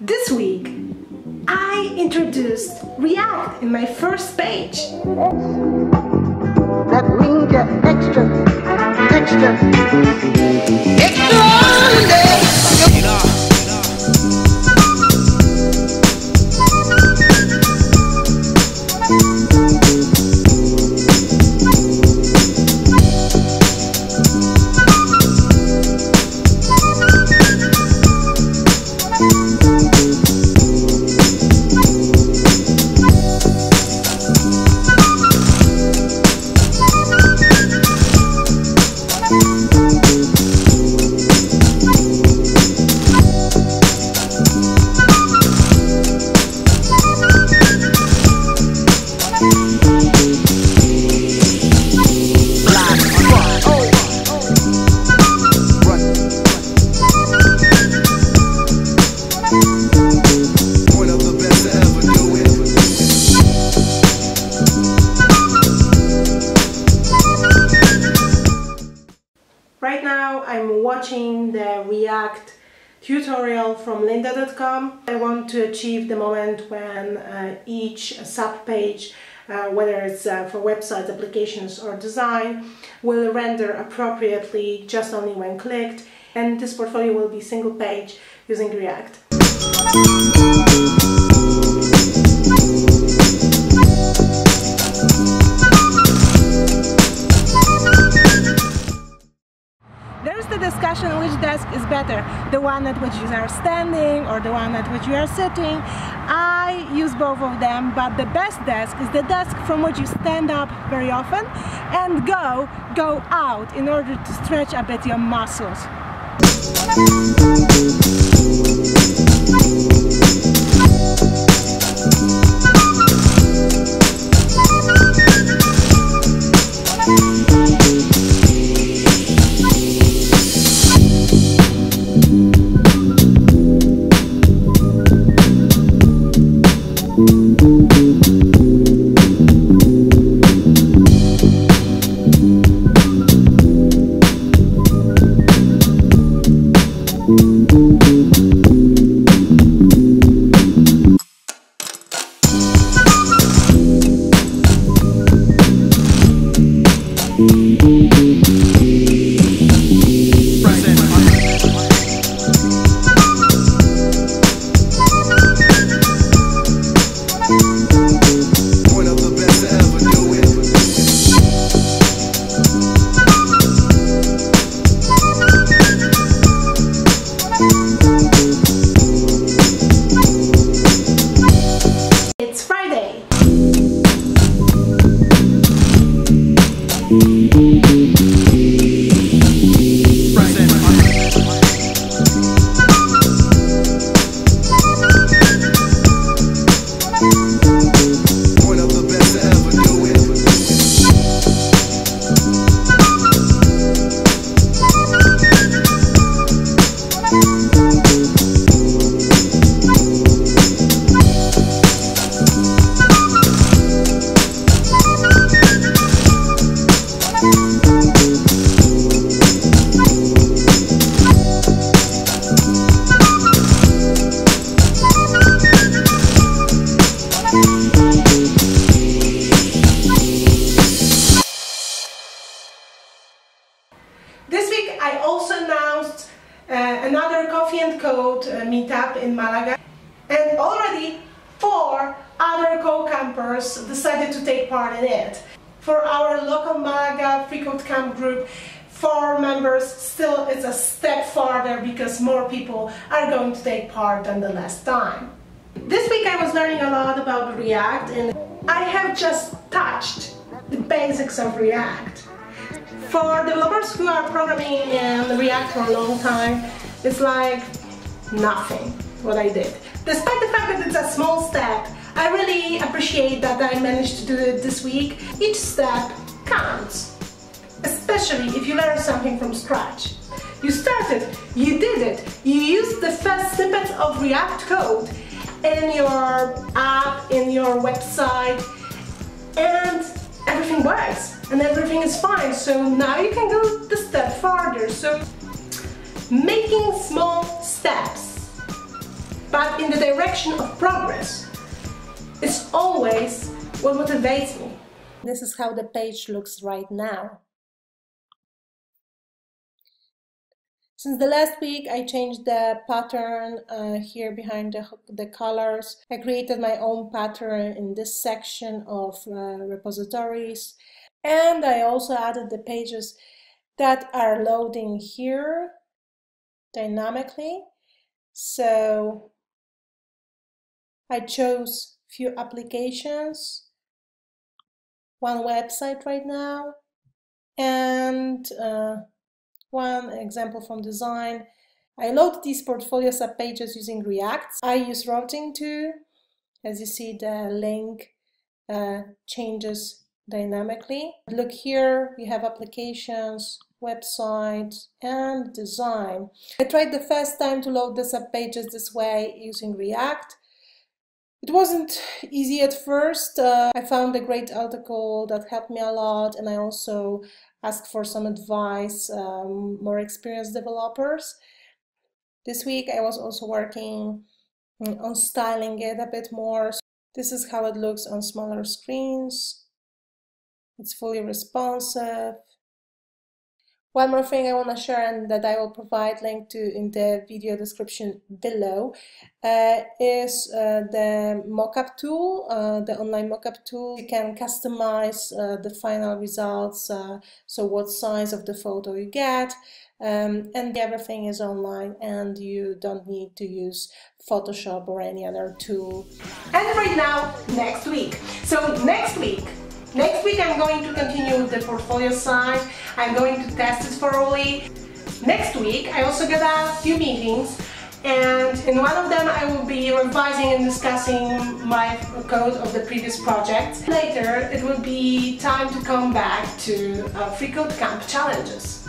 This week, I introduced React in my first page. That means you're extra, extra, now, I'm watching the React tutorial from lynda.com. I want to achieve the moment when uh, each sub-page, uh, whether it's uh, for websites, applications or design, will render appropriately just only when clicked and this portfolio will be single page using React. Which desk is better, the one at which you are standing or the one at which you are sitting. I use both of them, but the best desk is the desk from which you stand up very often and go, go out in order to stretch a bit your muscles. Week I also announced uh, another Coffee and Code uh, meetup in Malaga and already four other co-campers decided to take part in it. For our local Malaga Free Code Camp group, four members still is a step farther because more people are going to take part than the last time. This week I was learning a lot about React and I have just touched the basics of React. For developers who are programming in React for a long time, it's like nothing what I did. Despite the fact that it's a small step, I really appreciate that I managed to do it this week. Each step counts, especially if you learn something from scratch. You started, you did it, you used the first snippet of React code in your app, in your website, and everything works and everything is fine. So now you can go the step farther. So making small steps but in the direction of progress. It's always what motivates me. This is how the page looks right now. Since the last week, I changed the pattern uh, here behind the, the colors. I created my own pattern in this section of uh, repositories. And I also added the pages that are loading here dynamically. So I chose few applications, one website right now, and uh, one example from design. I load these portfolio subpages using React. I use routing too. As you see, the link uh, changes dynamically. Look here, we have applications, websites, and design. I tried the first time to load the subpages this way using React. It wasn't easy at first. Uh, I found a great article that helped me a lot, and I also asked for some advice, um, more experienced developers. This week I was also working mm, on styling it a bit more. This is how it looks on smaller screens. It's fully responsive. One more thing I want to share and that I will provide link to in the video description below uh, is uh, the mockup tool, uh, the online mockup tool. You can customize uh, the final results, uh, so what size of the photo you get, um, and everything is online and you don't need to use Photoshop or any other tool. And right now, next week. So next week, Next week I'm going to continue with the portfolio side. I'm going to test it thoroughly. Next week I also got a few meetings and in one of them I will be revising and discussing my code of the previous project. Later it will be time to come back to uh, Free Code Camp challenges.